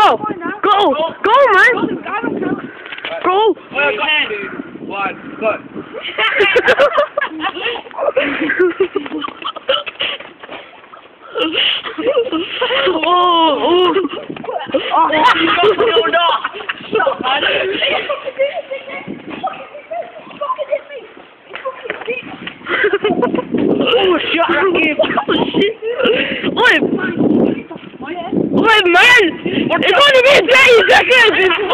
Go! Go! Go, man! Go! Well, go ahead. One, go. oh, oh. Oh, no, no. Stop, man. oh, Oi, man! It's only been 30 seconds! It's five minutes!